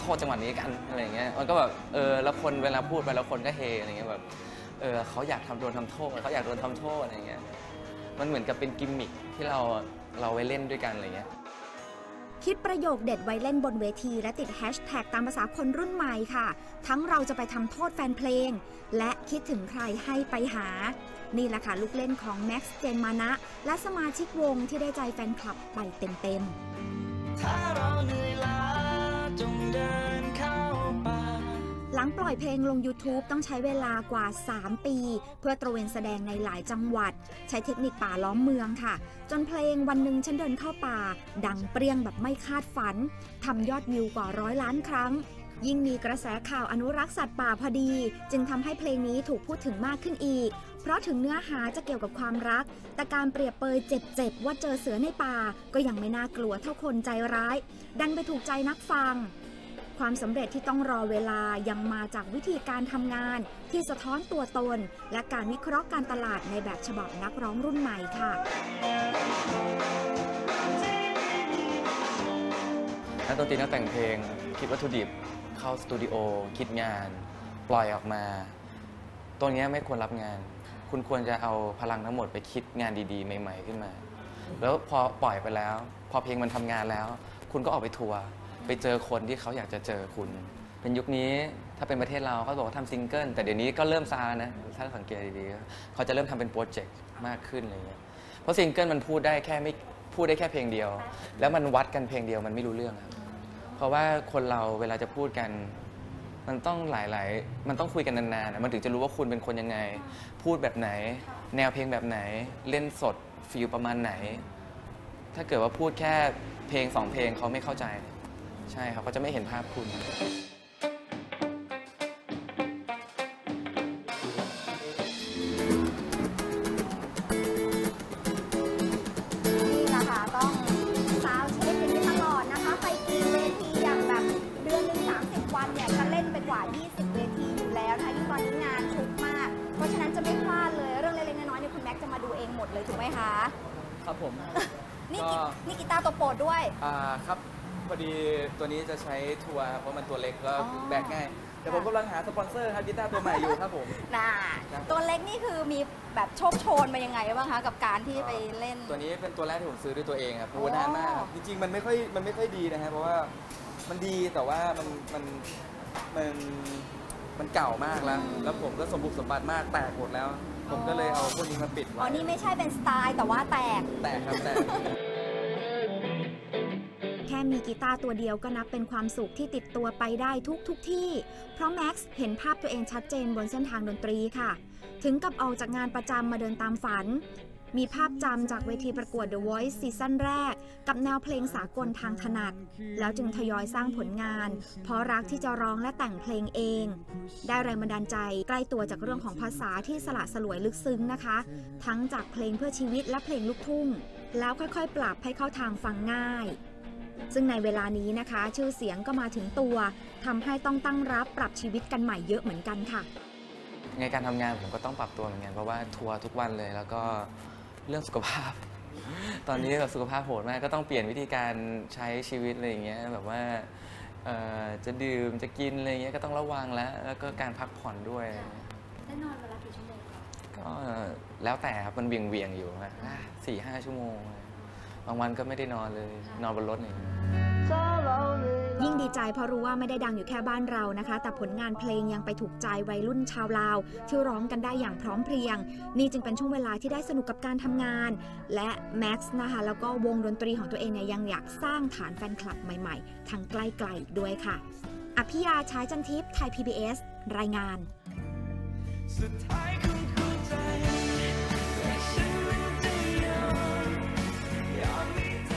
โทษจังหวะนี้กันอะไรอย่างเงี้ยมันก็แบบเออแล้วคนเวลาพูดไปแล้วคนก็เฮอะไรเงี้ยแบบเออเขาอยากทำโดนทำโทษเขาอยากโดนทำโทษอะไรเงี้ยมันเหมือนกับเป็นกิมมิคที่เราเราไว้เล่นด้วยกันอะไรเงี้ยคิดประโยคเด็ดไว้เล่นบนเวที และติดแฮชแท็กตามภาษาคนรุ่นใหม่ค่ะ ทั้งเราจะไปทำโทษแฟนเพลง และคิดถึงใครให้ไปหา นี่แหละค่ะลูกเล่นของแม็กซ์เจนมานะ และสมาชิกวงที่ได้ใจแฟนคลับไปเต็มๆ จงเดินเข้าป่า หลังปล่อยเพลงลง YouTube ต้องใช้เวลากว่า 3 ปี เพื่อตระเวนแสดงในหลายจังหวัด ใช้เทคนิคป่าล้อมเมืองค่ะ จนเพลงวันหนึ่งฉันเดินเข้าป่า ดังเปรี้ยงแบบไม่คาดฝันทำยอดวิวกว่าร้อยล้านครั้ง ยิ่งมีกระแสข่าวอนุรักษ์สัตว์ป่าพอดี จึงทำให้เพลงนี้ถูกพูดถึงมากขึ้นอีก เพราะถึงเนื้อหาจะเกี่ยวกับความรัก แต่การเปรียบเปยเจ็บๆว่าเจอเสือในป่า ก็ยังไม่น่ากลัวเท่าคนใจร้าย ดันไปถูกใจนักฟัง ความสำเร็จที่ต้องรอเวลายังมาจากวิธีการทำงาน ที่สะท้อนตัวตน และการวิเคราะห์การตลาดในแบบฉบับนักร้องรุ่นใหม่ค่ะนักดนตรีนักแต่งเพลงคิดวัตถุดิบ เข้าสตูดิโอคิดงาน ปล่อยออกมาตัวนี้ไม่ควรรับงาน คุณควรจะเอาพลังทั้งหมดไปคิดงานดีๆ ใหม่ ๆ ขึ้นมา แล้วพอปล่อยไปแล้ว พอเพลงมันทำงานแล้ว คุณก็ออกไปทัวร์ไปเจอคนที่เขาอยากจะเจอคุณ เป็นยุคนี้ถ้าเป็นประเทศเราเขาบอกว่าทำซิงเกิลแต่เดี๋ยวนี้ก็เริ่มซานะถ้าสังเกตดีๆเขาจะเริ่มทำเป็นโปรเจกต์มากขึ้นอะไรเงี้ยเพราะซิงเกิลมันพูดได้แค่ไม่พูดได้แค่เพลงเดียว แล้วมันวัดกันเพลงเดียวมันไม่รู้เรื่องครับ เพราะว่าคนเราเวลาจะพูดกัน มันต้องหลาย ๆ มันต้องคุยกันนานๆมันถึงจะรู้ว่าคุณเป็นคนยังไง พูดแบบไหน แนวเพลงแบบไหน เล่นสดฟีลประมาณไหน ถ้าเกิดว่าพูดแค่เพลงสองเพลงเขาไม่เข้าใจ ใช่ครับเขาจะไม่เห็นภาพคุณ 20 เวทีอยู่แล้วนะคะยิ่งตอนนี้งานชุกมาก เพราะฉะนั้นจะไม่พลาดเลย เรื่องเล็กๆน้อยๆเนี่ยคุณแม็กซ์จะมาดูเองหมดเลยถูกไหมคะ ครับผม นี่ก็กีนี่กีตาร์ตัวโปรดด้วย อ่าครับ พอดีตัวนี้จะใช้ทัวร์เพราะมันตัวเล็กแล้วอ๋อ แบกง่าย แต่ผมกำลังหาสปอนเซอร์ครับกีตาร์ตัวใหม่อยู่ครับผม น่าครับ ตัวเล็กนี่คือมีแบบโชกโชนมายังไงบ้างคะกับการที่ไปเล่น ตัวนี้เป็นตัวแรกที่ผมซื้อด้วยตัวเองครับโอ้โหอ๋อนานมากครับจริงๆ มันไม่ค่อยมันไม่ค่อยดีนะฮะเพราะว่ามันดีแต่ว่ามันมัน มันมันเก่ามากแล้ว แล้วผมก็สมบุกสมบัติมากแตกหมดแล้ว ผมก็เลยเอาพวกนี้มาปิดอ๋อ ไว้นี่ไม่ใช่เป็นสไตล์แต่ว่าแตก แตกครับแตก แค่มีกีตาร์ตัวเดียวก็นับเป็นความสุขที่ติดตัวไปได้ทุกทุกที่ เพราะแม็กซ์เห็นภาพตัวเองชัดเจนบนเส้นทางดนตรีค่ะ ถึงกับออกจากงานประจำมาเดินตามฝัน มีภาพจำจากเวทีประกวด The Voice ซีซั่นแรก กับแนวเพลงสากลทางถนัด แล้วจึงทยอยสร้างผลงาน เพราะรักที่จะร้องและแต่งเพลงเอง ได้แรงบันดาลใจใกล้ตัวจากเรื่องของภาษาที่สละสลวยลึกซึ้งนะคะ ทั้งจากเพลงเพื่อชีวิตและเพลงลูกทุ่ง แล้วค่อยๆ ปรับให้เข้าทางฟังง่ายซึ่งในเวลานี้นะคะ ชื่อเสียงก็มาถึงตัวทำให้ต้องตั้งรับปรับชีวิตกันใหม่เยอะเหมือนกันค่ะ ในการทำงานผมก็ต้องปรับตัวเหมือนกันเพราะว่าทัวร์ทุกวันเลยแล้วก็ เรื่องสุขภาพ ตอนนี้แบบสุขภาพโหดมากก็ต้องเปลี่ยนวิธีการใช้ชีวิตอะไรอย่างเงี้ยแบบว่าเอ่อจะดื่มจะกินอะไรเงี้ยก็ต้องระวังแล้ว แล้วก็การพักผ่อนด้วย ได้นอนเวลากี่ชั่วโมงก็แล้วแต่ครับมันเวียงเวียงๆอยู่นะสี่ห้าชั่วโมง บางวันก็ไม่ได้นอนเลย นอนบนรถอย่างเงี้ย ยิ่งดีใจเพราะรู้ว่าไม่ได้ดังอยู่แค่บ้านเรานะคะ แต่ผลงานเพลงยังไปถูกใจวัยรุ่นชาวลาว ที่ร้องกันได้อย่างพร้อมเพรียง นี่จึงเป็นช่วงเวลาที่ได้สนุกกับการทำงาน และแม็กซ์นะคะแล้วก็วงดนตรีของตัวเองเนี่ยยังอยากสร้างฐานแฟนคลับใหม่ๆ ทั้งใกล้ๆด้วยค่ะ อภิยาชายจันทิพย์ไทย PBS รายงานสุดท้ายคื